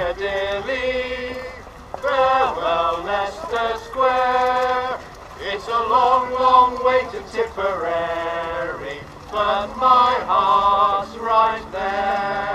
Piccadilly. Farewell, Leicester Square. It's a long, long way to Tipperary, but my heart's right there.